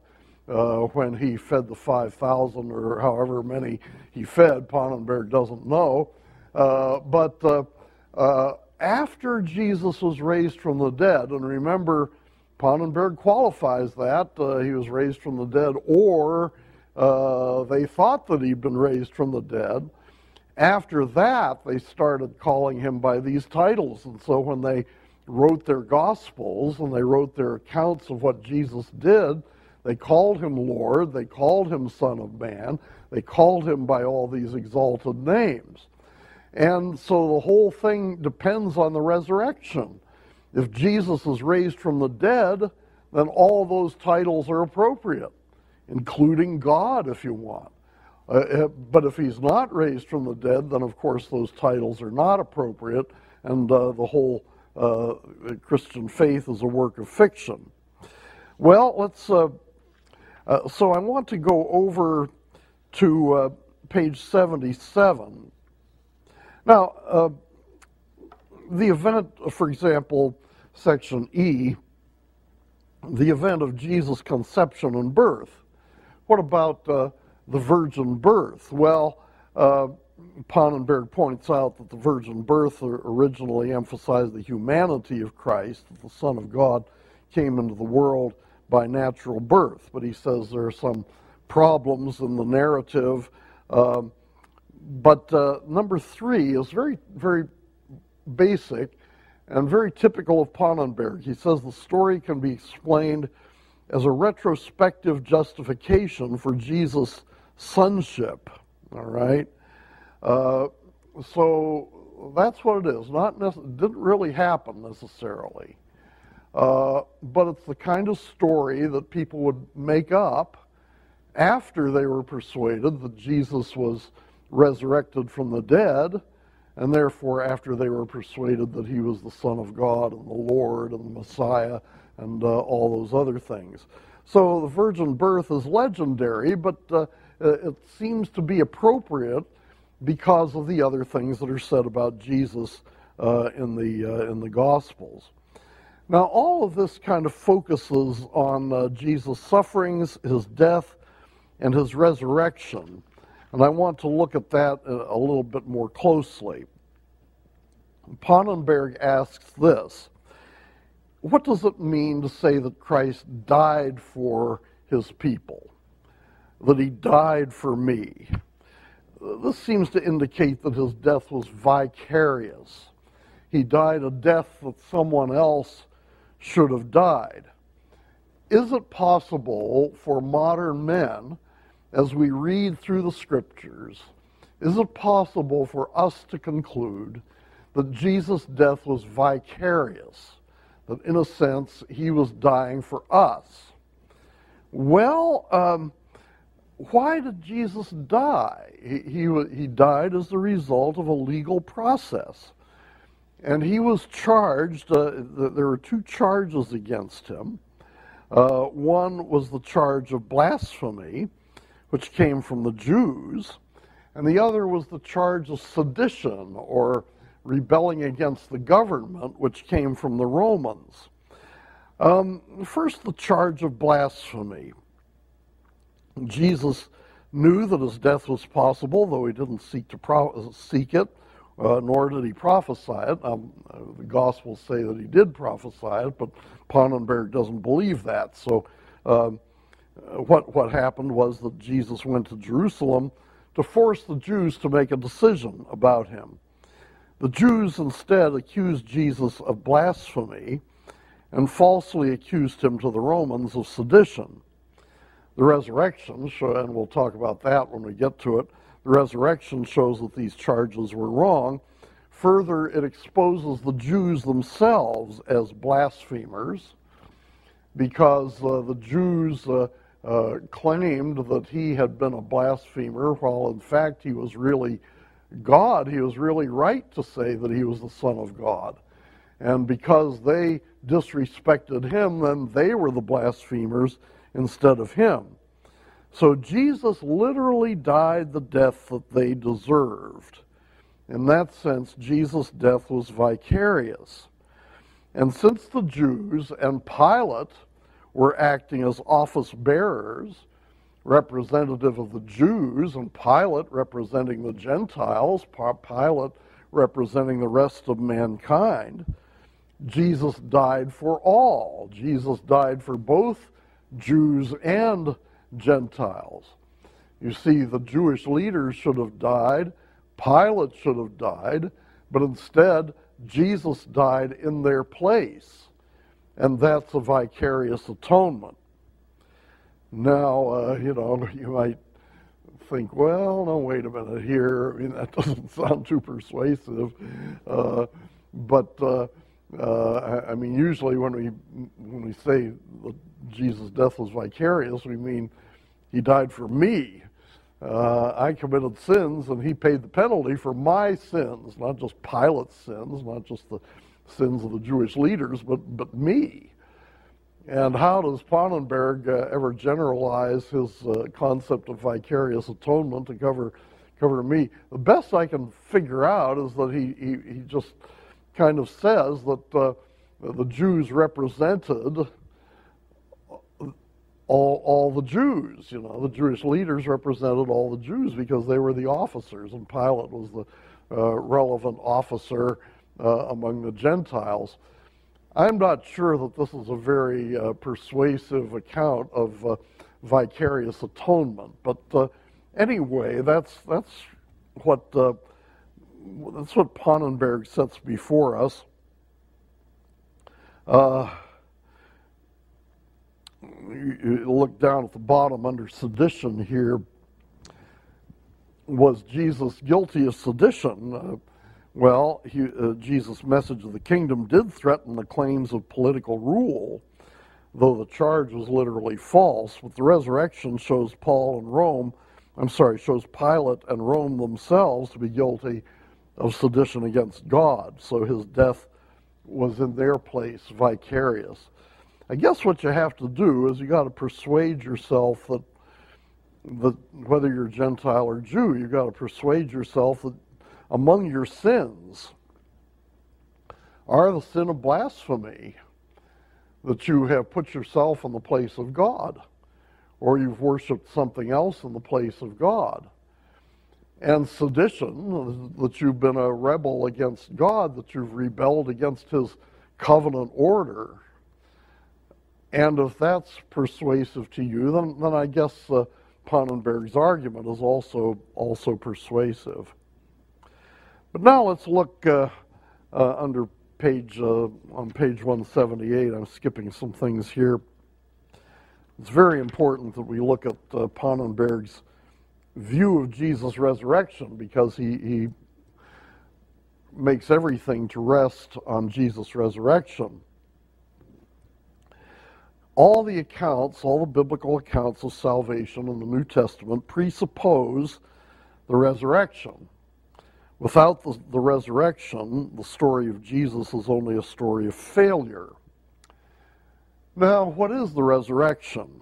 uh, when he fed the 5,000 or however many he fed. Pannenberg doesn't know. Uh, but uh, uh, after Jesus was raised from the dead, and remember, Pannenberg qualifies that uh, he was raised from the dead, or uh, they thought that he'd been raised from the dead. After that, they started calling him by these titles. And so when they wrote their Gospels and they wrote their accounts of what Jesus did, they called him Lord, they called him Son of Man, they called him by all these exalted names. And so the whole thing depends on the resurrection. If Jesus is raised from the dead, then all those titles are appropriate, including God if you want. Uh, uh, but if he's not raised from the dead, then of course those titles are not appropriate, and uh, the whole uh, Christian faith is a work of fiction. Well, let's. Uh, uh, so I want to go over to page 77. Now, the event, for example, section E, the event of Jesus' conception and birth. What about the virgin birth. Well, uh, Pannenberg points out that the virgin birth originally emphasized the humanity of Christ, that the Son of God came into the world by natural birth. But he says there are some problems in the narrative. Um, but uh, number three is very, very basic and very typical of Pannenberg. He says the story can be explained as a retrospective justification for Jesus' sonship. All right? Uh, so that's what it is. Not nec- didn't really happen necessarily. Uh, but it's the kind of story that people would make up after they were persuaded that Jesus was resurrected from the dead, and therefore after they were persuaded that he was the Son of God and the Lord and the Messiah and uh, all those other things. So the virgin birth is legendary, but uh, uh, it seems to be appropriate because of the other things that are said about Jesus uh, in the uh, in the Gospels. Now, all of this kind of focuses on uh, Jesus' sufferings, his death, and his resurrection, and I want to look at that a, little bit more closely. Pannenberg asks this What does it mean to say that Christ died for his people? that he died for me. This seems to indicate that his death was vicarious. He died a death that someone else should have died. Is it possible for modern men, as we read through the scriptures, is it possible for us to conclude that Jesus' death was vicarious? That in a sense, he was dying for us? Well, um, why did Jesus die? He, he, he died as the result of a legal process. And he was charged, uh, there were two charges against him. Uh, one was the charge of blasphemy, which came from the Jews, and the other was the charge of sedition or rebelling against the government, which came from the Romans. Um, first, the charge of blasphemy. Jesus knew that his death was possible, though he didn't seek to pro- seek it, uh, nor did he prophesy it. Um, the Gospels say that he did prophesy it, but Pannenberg doesn't believe that. So, um, what what happened was that Jesus went to Jerusalem to force the Jews to make a decision about him. The Jews instead accused Jesus of blasphemy and falsely accused him to the Romans of sedition the resurrection, and we'll talk about that when we get to it, the resurrection shows that these charges were wrong. Further, it exposes the Jews themselves as blasphemers because uh, the Jews uh, uh, claimed that he had been a blasphemer, while in fact he was really God. He was really right to say that he was the Son of God. And because they disrespected him, then they were the blasphemers instead of him. So Jesus literally died the death that they deserved. In that sense, Jesus' death was vicarious. And since the Jews and Pilate were acting as office bearers, representative of the Jews, and Pilate representing the Gentiles, Pilate representing the rest of mankind, Jesus died for all. Jesus died for both Jews and Gentiles. You see, the Jewish leaders should have died, Pilate should have died, but instead, Jesus died in their place. And that's a vicarious atonement. Now, uh, you know, you might think, well, no, wait a minute here. I mean, that doesn't sound too persuasive. Uh, but, uh, uh I mean, usually when we, when we say Jesus' death was vicarious, we mean he died for me. Uh, I committed sins, and he paid the penalty for my sins, not just Pilate's sins, not just the sins of the Jewish leaders, but, but me. And how does Pannenberg uh, ever generalize his uh, concept of vicarious atonement to cover cover me? The best I can figure out is that he, he, he just kind of says that uh, the Jews represented all, all the Jews. You know, the Jewish leaders represented all the Jews because they were the officers, and Pilate was the uh, relevant officer among the Gentiles. I'm not sure that this is a very uh, persuasive account of uh, vicarious atonement, but uh, anyway, that's that's what uh, that's what Pannenberg sets before us you look down at the bottom under sedition here. Was Jesus guilty of sedition? Uh, well, he, uh, Jesus' message of the kingdom did threaten the claims of political rule, though the charge was literally false. But the resurrection shows Paul and Rome, I'm sorry, shows Pilate and Rome themselves to be guilty of sedition against God. So his death was in their place vicarious. I guess what you have to do is you got to persuade yourself that that whether you're Gentile or Jew, you've got to persuade yourself that among your sins are the sin of blasphemy, that you have put yourself in the place of God, or you've worshipped something else in the place of God. And sedition, that you've been a rebel against God, that you've rebelled against his covenant order and if that's persuasive to you, then, then I guess uh, Pannenberg's argument is also, also persuasive. But now let's look uh, uh, under page, uh, on page 178. I'm skipping some things here. It's very important that we look at uh, Pannenberg's view of Jesus' resurrection because he, he makes everything to rest on Jesus' resurrection all the accounts, all the biblical accounts of salvation in the New Testament presuppose the resurrection. Without the, the, resurrection, the story of Jesus is only a story of failure. Now, what is the resurrection?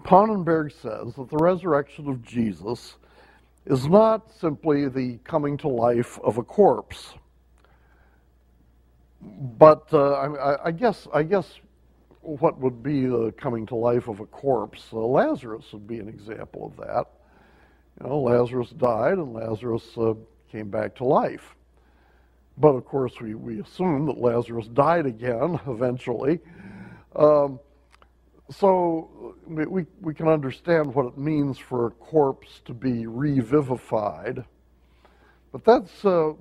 Pannenberg says that the resurrection of Jesus is not simply the coming to life of a corpse. But uh, I, I, guess I guess what would be the coming to life of a corpse. Uh, Lazarus would be an example of that. You know, Lazarus died and Lazarus uh, came back to life. But of course, we, we assume that Lazarus died again eventually. Um, so we, we can understand what it means for a corpse to be revivified. But that's, uh,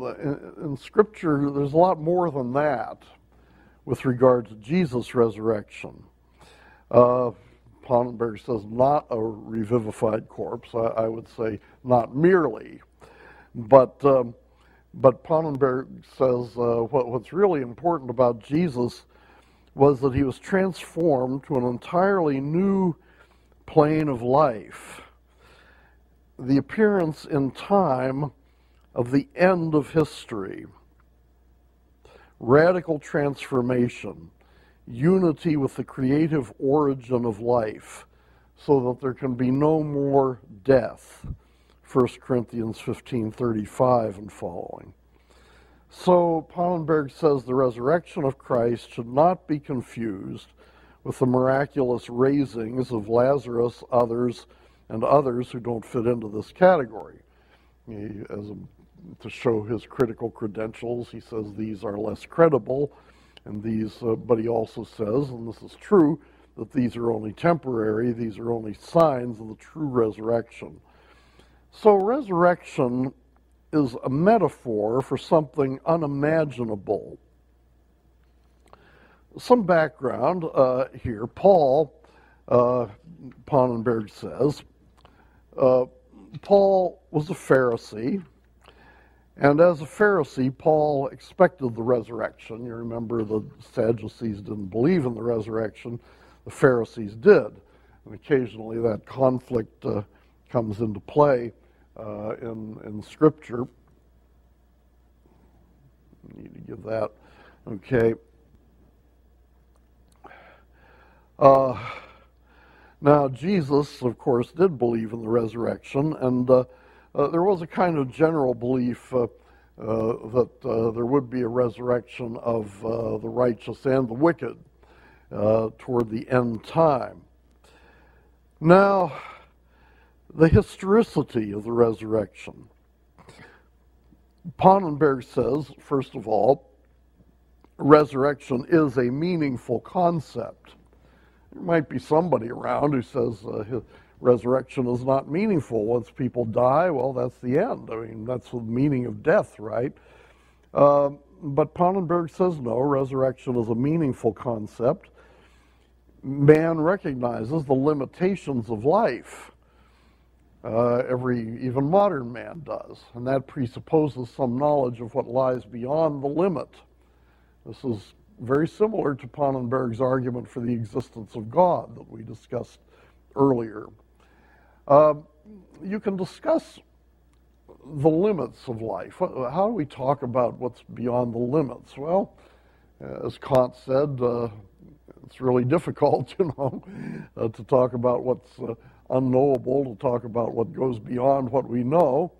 in, in Scripture, there's a lot more than that with regard to Jesus' resurrection. Uh, Pannenberg says not a revivified corpse. I, I would say not merely, but um, but Pannenberg says uh, what, what's really important about Jesus was that he was transformed to an entirely new plane of life, the appearance in time of the end of history, radical transformation, unity with the creative origin of life, so that there can be no more death. 1 Corinthians 15:35 and following. So Pannenberg says the resurrection of Christ should not be confused with the miraculous raisings of Lazarus, others, and others who don't fit into this category. He, as a, to show his critical credentials, he says these are less credible, and these, uh, but he also says, and this is true, that these are only temporary, these are only signs of the true resurrection. So, resurrection is a metaphor for something unimaginable. Some background uh, here. Paul, uh, Pannenberg says, uh, Paul was a Pharisee, and as a Pharisee, Paul expected the resurrection. You remember the Sadducees didn't believe in the resurrection, the Pharisees did. And occasionally that conflict uh, comes into play uh, in, in Scripture. Need to give that. Okay. Uh, now, Jesus, of course, did believe in the resurrection, and uh, uh, there was a kind of general belief uh, uh, that uh, there would be a resurrection of the righteous and the wicked toward the end time. Now, the historicity of the resurrection. Pannenberg says, first of all, resurrection is a meaningful concept. There might be somebody around who says uh, resurrection is not meaningful. Once people die, well, that's the end. I mean, that's the meaning of death, right? Uh, but Pannenberg says no, resurrection is a meaningful concept. Man recognizes the limitations of life. Uh, every, even modern man does, and that presupposes some knowledge of what lies beyond the limit. This is very similar to Pannenberg's argument for the existence of God that we discussed earlier. Uh, you can discuss the limits of life. How do we talk about what's beyond the limits? Well, as Kant said, uh, it's really difficult, you know, uh, to talk about what's uh, unknowable, to talk about what goes beyond what we know.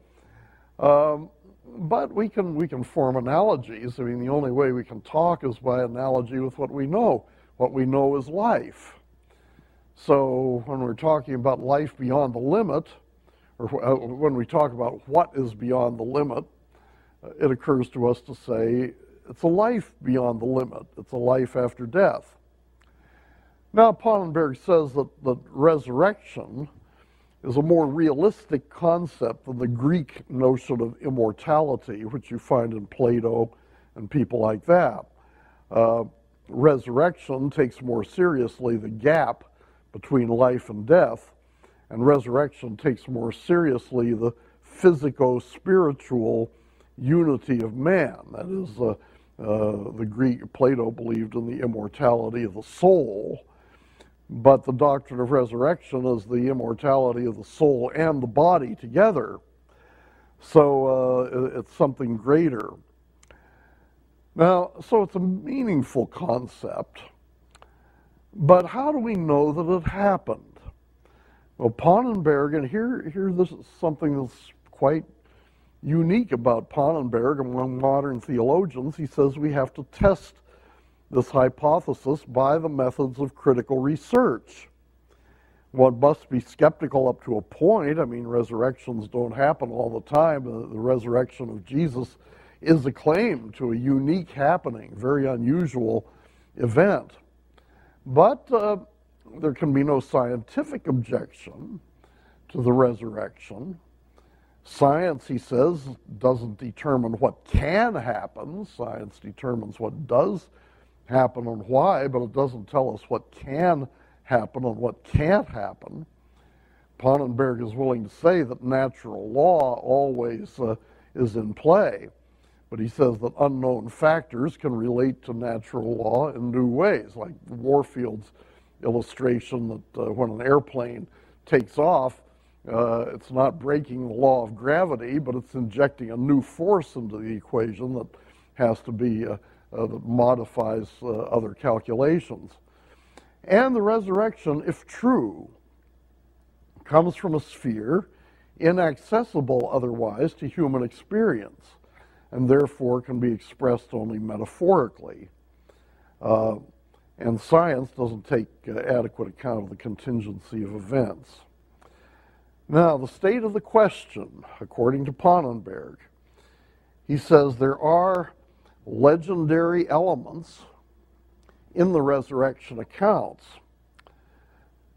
Um, but we can we can form analogies. I mean, the only way we can talk is by analogy with what we know. What we know is life. So when we're talking about life beyond the limit, or uh, when we talk about what is beyond the limit, uh, it occurs to us to say it's a life beyond the limit. It's a life after death. Now, Pannenberg says that the resurrection is a more realistic concept than the Greek notion of immortality, which you find in Plato and people like that. Uh, resurrection takes more seriously the gap between life and death, and resurrection takes more seriously the physico spiritual unity of man. That is, uh, uh, the Greek, Plato believed in the immortality of the soul but the doctrine of resurrection is the immortality of the soul and the body together. So uh, it's something greater. Now, so it's a meaningful concept, but how do we know that it happened? Well, Pannenberg, and here, here this is something that's quite unique about Pannenberg among modern theologians. He says we have to test this hypothesis by the methods of critical research. One must be skeptical up to a point. I mean, resurrections don't happen all the time. The, the resurrection of Jesus is a claim to a unique happening, very unusual event. But uh, there can be no scientific objection to the resurrection. Science, he says, doesn't determine what can happen, science determines what does happen and why, but it doesn't tell us what can happen and what can't happen. Pannenberg is willing to say that natural law always uh, is in play, but he says that unknown factors can relate to natural law in new ways, like Warfield's illustration that uh, when an airplane takes off, uh, it's not breaking the law of gravity, but it's injecting a new force into the equation that has to be, uh, that modifies uh, other calculations. And the resurrection, if true, comes from a sphere inaccessible otherwise to human experience, and therefore can be expressed only metaphorically. Uh, and science doesn't take uh, adequate account of the contingency of events. Now, the state of the question, according to Pannenberg, he says there are legendary elements in the resurrection accounts,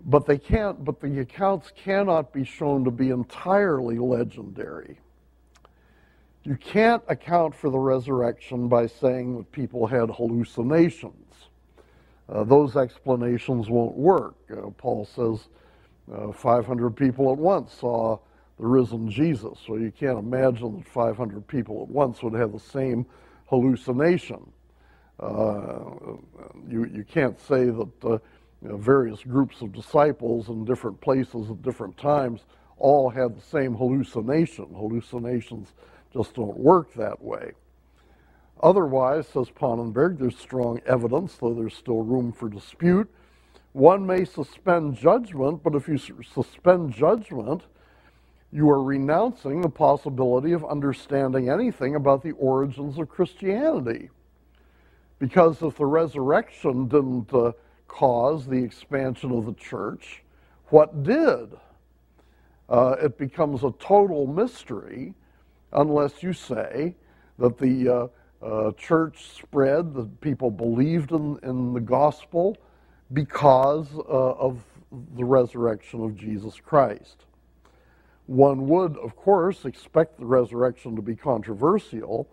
but they can't but the accounts cannot be shown to be entirely legendary. You can't account for the resurrection by saying that people had hallucinations. Uh, those explanations won't work. Uh, Paul says uh, 500 people at once saw the risen Jesus. So you can't imagine that 500 people at once would have the same hallucination. Uh, you, you can't say that uh, you know, various groups of disciples in different places at different times all had the same hallucination. Hallucinations just don't work that way. Otherwise, says Pannenberg, there's strong evidence, though there's still room for dispute, one may suspend judgment, but if you suspend judgment, you are renouncing the possibility of understanding anything about the origins of Christianity. Because if the resurrection didn't uh, cause the expansion of the church, what did? Uh, it becomes a total mystery unless you say that the uh, uh church spread, that people believed in, in the gospel, because uh, of the resurrection of Jesus Christ. One would, of course, expect the resurrection to be controversial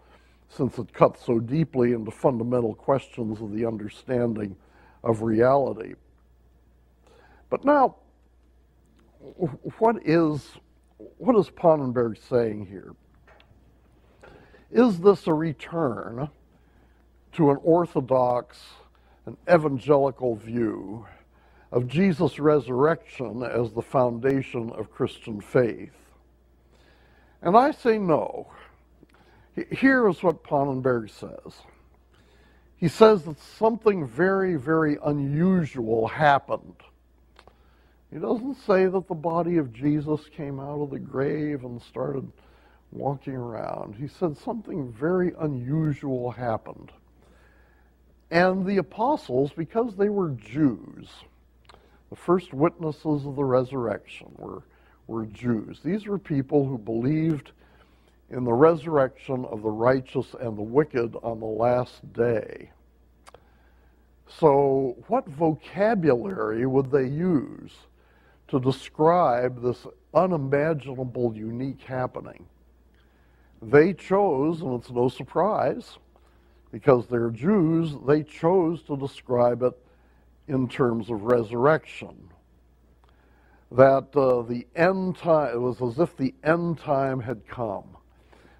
since it cuts so deeply into fundamental questions of the understanding of reality. But now, what is, what is Pannenberg saying here? Is this a return to an orthodox an evangelical view of Jesus' resurrection as the foundation of Christian faith. And I say no. Here is what Pannenberg says. He says that something very, very unusual happened. He doesn't say that the body of Jesus came out of the grave and started walking around. He said something very unusual happened. And the apostles, because they were Jews, the first witnesses of the resurrection were, were Jews. These were people who believed in the resurrection of the righteous and the wicked on the last day. So, what vocabulary would they use to describe this unimaginable, unique happening? They chose, and it's no surprise, because they're Jews, they chose to describe it in terms of resurrection. That uh, the end time, it was as if the end time had come.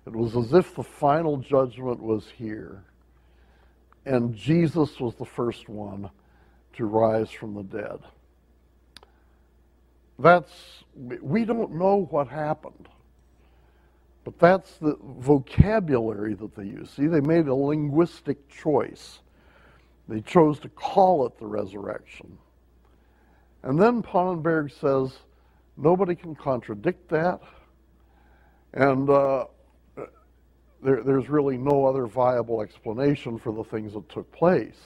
It was as if the final judgment was here. And Jesus was the first one to rise from the dead. That's, we don't know what happened. But that's the vocabulary that they use. See, they made a linguistic choice. They chose to call it the resurrection. And then Pannenberg says nobody can contradict that, and uh, there, there's really no other viable explanation for the things that took place.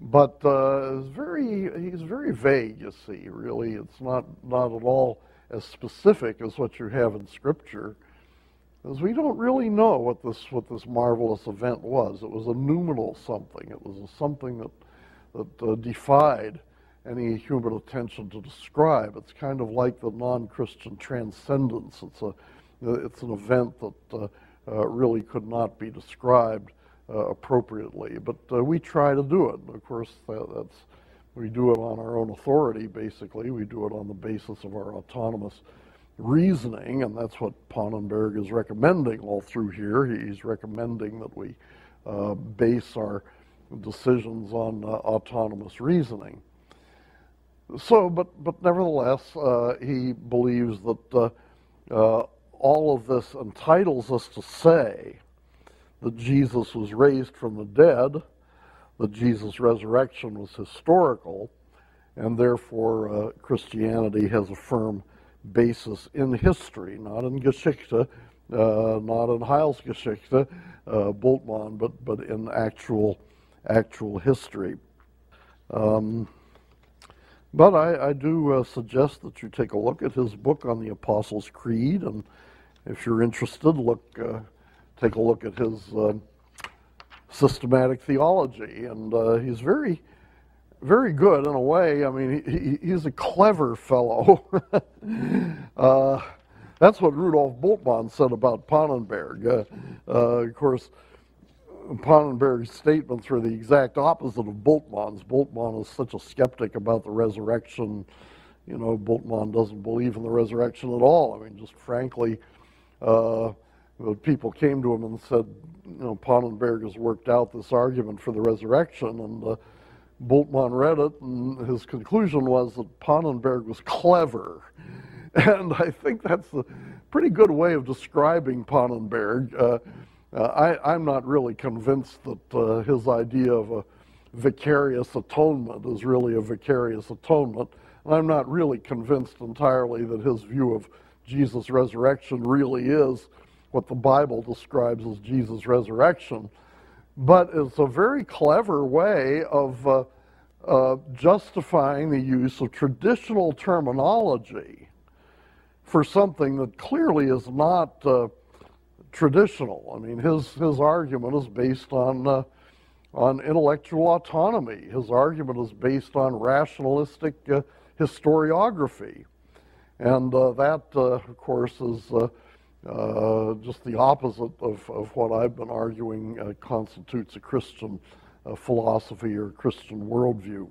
But uh, very, he's very vague, you see, really. It's not, not at all as specific as what you have in Scripture, because we don't really know what this what this marvelous event was. It was a noumenal something. It was something that that uh, defied any human attention to describe. It's kind of like the non-Christian transcendence. It's a it's an event that uh, uh, really could not be described uh, appropriately, but uh, we try to do it. Of course, that, that's we do it on our own authority, basically. We do it on the basis of our autonomous reasoning, and that's what Pannenberg is recommending all through here. He's recommending that we uh, base our decisions on uh, autonomous reasoning. So, but, but nevertheless, uh, he believes that uh, uh, all of this entitles us to say that Jesus was raised from the dead, that Jesus' resurrection was historical, and therefore uh, Christianity has a firm basis in history, not in Geschichte, uh, not in Heilsgeschichte, uh, Bultmann, but, but in actual, actual history. Um, but I, I do uh, suggest that you take a look at his book on the Apostles' Creed, and if you're interested, look, uh, take a look at his uh, systematic theology. And uh, he's very, very good in a way. I mean, he, he's a clever fellow. Uh, that's what Rudolf Bultmann said about Pannenberg. Uh, of course, Pannenberg's statements were the exact opposite of Bultmann's. Bultmann is such a skeptic about the resurrection. You know, Bultmann doesn't believe in the resurrection at all. I mean, just frankly, uh, people came to him and said, you know, Pannenberg has worked out this argument for the resurrection, and Bultmann read it, and his conclusion was that Pannenberg was clever. And I think that's a pretty good way of describing Pannenberg. Uh, uh, I, am not really convinced that uh, his idea of a vicarious atonement is really a vicarious atonement. And I'm not really convinced entirely that his view of Jesus' resurrection really is what the Bible describes as Jesus' resurrection. But it's a very clever way of uh, uh, justifying the use of traditional terminology for something that clearly is not uh, traditional. I mean, his, his argument is based on, uh, on intellectual autonomy. His argument is based on rationalistic uh, historiography. And uh, that, uh, of course, is just the opposite of, of what I've been arguing constitutes a Christian philosophy or Christian worldview.